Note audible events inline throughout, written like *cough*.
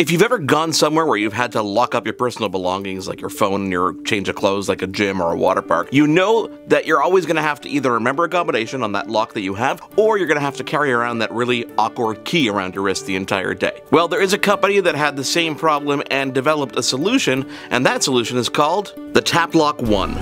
If you've ever gone somewhere where you've had to lock up your personal belongings, like your phone and your change of clothes, like a gym or a water park, you know that you're always going to have to either remember a combination on that lock that you have, or you're going to have to carry around that really awkward key around your wrist the entire day. Well, there is a company that had the same problem and developed a solution, and that solution is called the Tapplock One.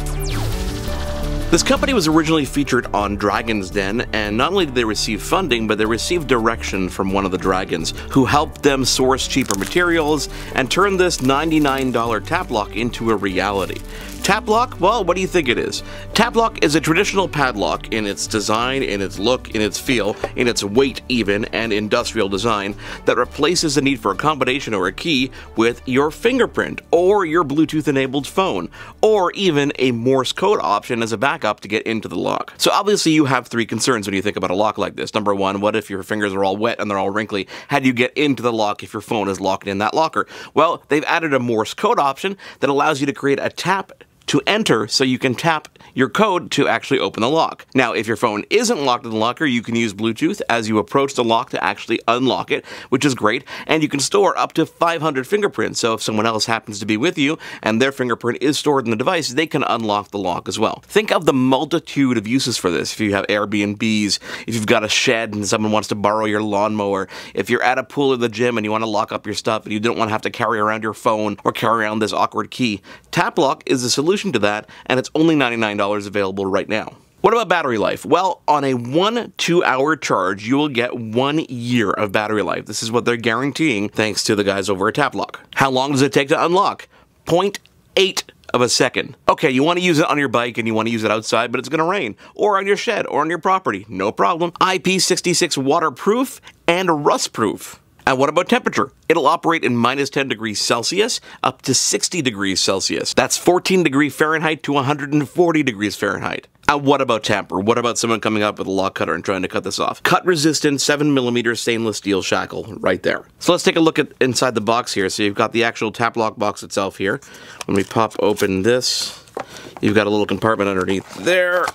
This company was originally featured on Dragon's Den, and not only did they receive funding, but they received direction from one of the dragons, who helped them source cheaper materials and turn this $99 Tapplock into a reality. Tapplock? Well, what do you think it is? Tapplock is a traditional padlock in its design, in its look, in its feel, in its weight even, and industrial design that replaces the need for a combination or a key with your fingerprint or your Bluetooth enabled phone or even a Morse code option as a backup to get into the lock. So obviously you have three concerns when you think about a lock like this. Number one, what if your fingers are all wet and they're all wrinkly? How do you get into the lock if your phone is locked in that locker? Well, they've added a Morse code option that allows you to create a tap to enter so you can tap your code to actually open the lock. Now, if your phone isn't locked in the locker, you can use Bluetooth as you approach the lock to actually unlock it, which is great, and you can store up to 500 fingerprints, so if someone else happens to be with you and their fingerprint is stored in the device, they can unlock the lock as well. Think of the multitude of uses for this. If you have Airbnbs, if you've got a shed and someone wants to borrow your lawnmower, if you're at a pool or the gym and you want to lock up your stuff and you don't want to have to carry around your phone or carry around this awkward key, Tapplock is the solution solution to that, and it's only $99 available right now. What about battery life? Well, on a one two hour charge, you will get one year of battery life. This is what they're guaranteeing thanks to the guys over at Tapplock. How long does it take to unlock? 0.8 of a second. Okay, you want to use it on your bike and you want to use it outside, but it's going to rain, or on your shed, or on your property. No problem. IP66 waterproof and rust proof. And what about temperature? It'll operate in minus 10 degrees Celsius up to 60 degrees Celsius. That's 14 degrees Fahrenheit to 140 degrees Fahrenheit. And what about tamper? What about someone coming up with a lock cutter and trying to cut this off? Cut resistant 7mm stainless steel shackle right there. So let's take a look at inside the box here. So you've got the actual Tapplock box itself here. When we pop open this, you've got a little compartment underneath there.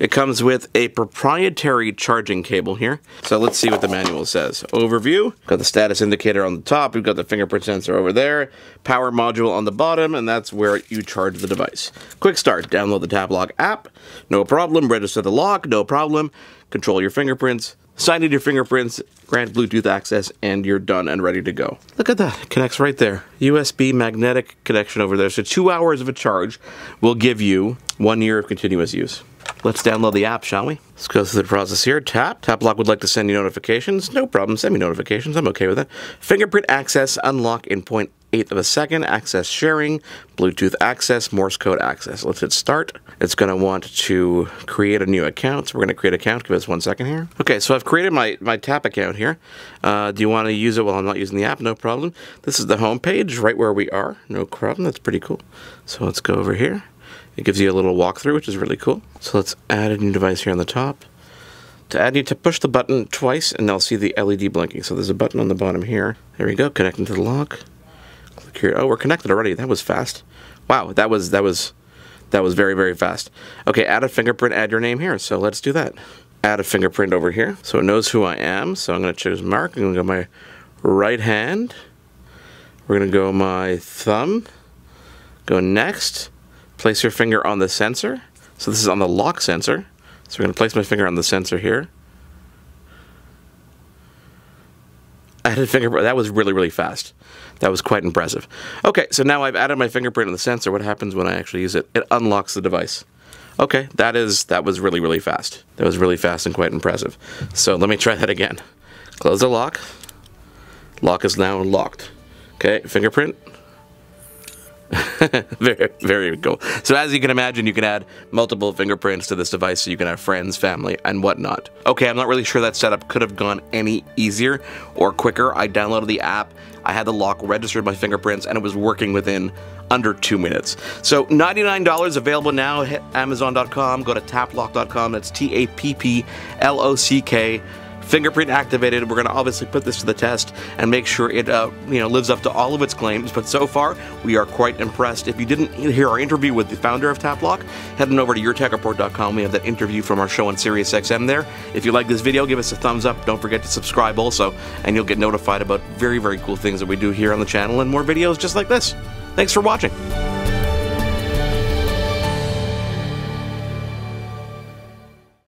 It comes with a proprietary charging cable here. So let's see what the manual says. Overview, got the status indicator on the top, we've got the fingerprint sensor over there, power module on the bottom, and that's where you charge the device. Quick start, download the Tapplock app, no problem, register the lock, no problem, control your fingerprints, sign in your fingerprints, grant Bluetooth access, and you're done and ready to go. Look at that, connects right there. USB magnetic connection over there. So two hours of a charge will give you one year of continuous use. Let's download the app, shall we? Let's go through the process here. Tap. Tapplock would like to send you notifications. No problem. Send me notifications. I'm okay with that. Fingerprint access unlock in 0.8 of a second. Access sharing. Bluetooth access. Morse code access. Let's hit start. It's going to want to create a new account. So we're going to create an account. Give us one second here. Okay, so I've created my, my Tap account here. Uh, do you want to use it while I'm not using the app? No problem. This is the home page right where we are. No problem. That's pretty cool. So let's go over here. It gives you a little walkthrough, which is really cool. So let's add a new device here on the top. To add, you to push the button twice, and they'll see the LED blinking. So there's a button on the bottom here. There we go, connecting to the lock. Click here. Oh, we're connected already. That was fast. Wow, that was that was that was very very fast. Okay, add a fingerprint. Add your name here. So let's do that. Add a fingerprint over here, so it knows who I am. So I'm going to choose Marc. I'm going to go my right hand. We're going to go my thumb. Go next. Place your finger on the sensor. So this is on the lock sensor. So we're going to place my finger on the sensor here. I added fingerprint. That was really, really fast. That was quite impressive. Okay, so now I've added my fingerprint on the sensor. What happens when I actually use it? It unlocks the device. Okay, that is that was really, really fast. That was really fast and quite impressive. So let me try that again. Close the lock. Lock is now locked. Okay, fingerprint. *laughs* very, very cool. So as you can imagine, you can add multiple fingerprints to this device so you can have friends, family, and whatnot. Okay, I'm not really sure that setup could have gone any easier or quicker. I downloaded the app, I had the lock, registered my fingerprints, and it was working within under two minutes. So $99 available now. Hit Amazon.com, go to tapplock.com. That's T-A-P-P-L-O-C-K fingerprint activated. We're going to obviously put this to the test and make sure it uh, you know lives up to all of its claims. But so far, we are quite impressed. If you didn't hear our interview with the founder of Tapplock, head on over to yourtechreport.com. We have that interview from our show on SiriusXM there. If you like this video, give us a thumbs up. Don't forget to subscribe also, and you'll get notified about very very cool things that we do here on the channel and more videos just like this. Thanks for watching.